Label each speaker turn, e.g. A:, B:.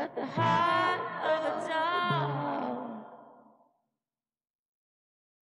A: got the high.